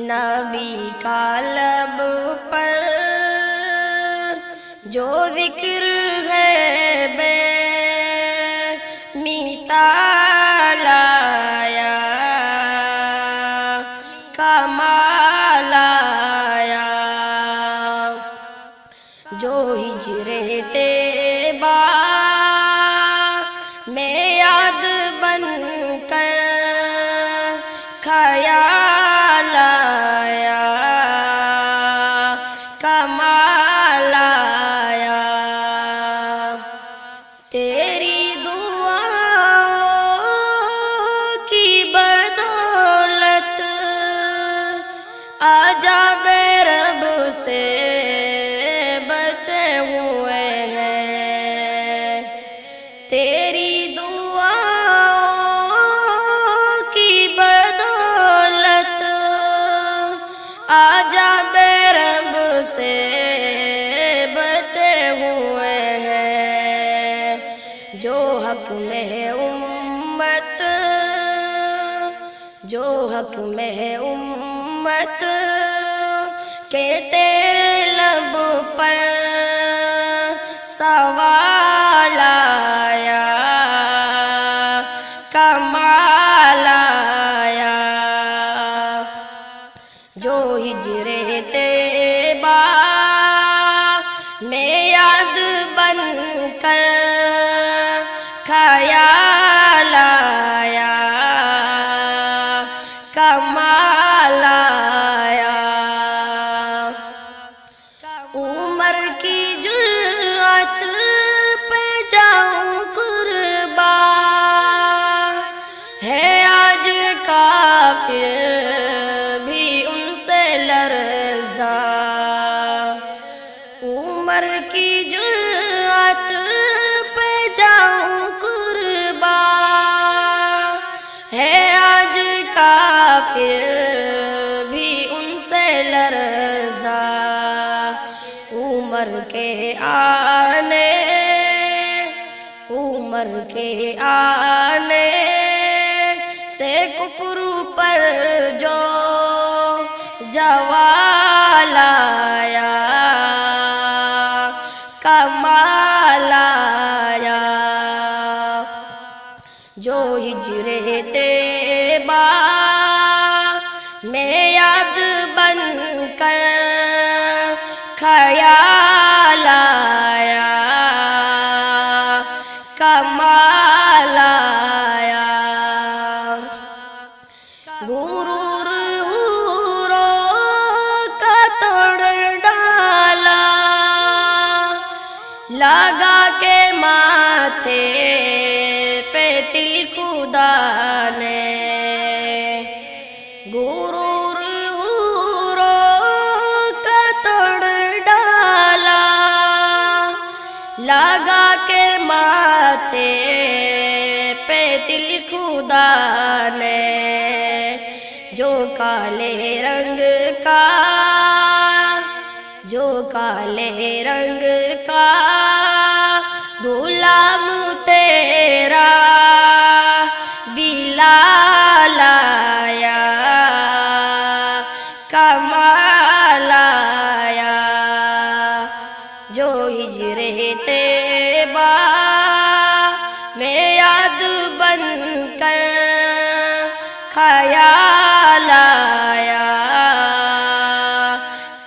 नबी का लब पर, जो ज़िक्र है बे, मिसाल आया, कमाल आया। जो हिजरे तेबा में हक में उम्मत, जो हक में उम्मत के तेरे लब पर सवाल आया, कमाल आया। जो हिजरे तेबा उम्र की जुर्रत पे जाऊँ कुर्बा है आज काफिर भी उनसे लरजा। उम्र की जुर्रत पे जाऊँ कुर्बा है आज काफिर उम्र के आने, उम्र के आने से कुफरू पर जो जवाल आया कमाल जो हिजरे तेबा खयाल आया कमाल आया गुरूर उरो का तोड़ डाला, लगा के माथे पे तिल खुदा लगा के माथे पे तिल खुदा ने, जो काले रंग का, जो काले रंग का, गुलाम तेरा बिलाल आया। आया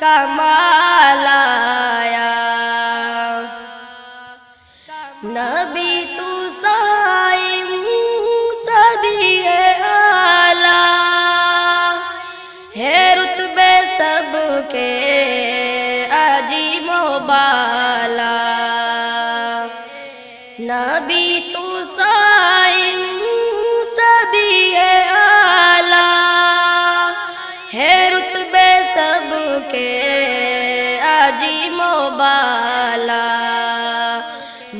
कमाल आया नबी तू है आला है रुतबे सबके अजीमो बाला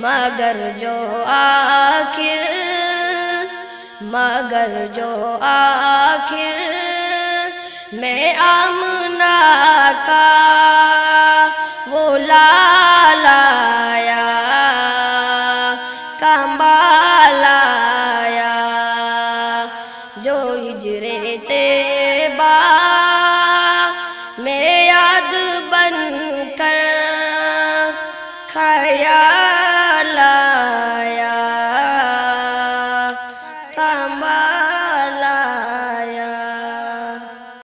मगर जो आखिर, मगर जो आखिर, मैं आमना का वो लाया कमालाया जो हिजरे तेबा, मेरे याद बन कर खाया।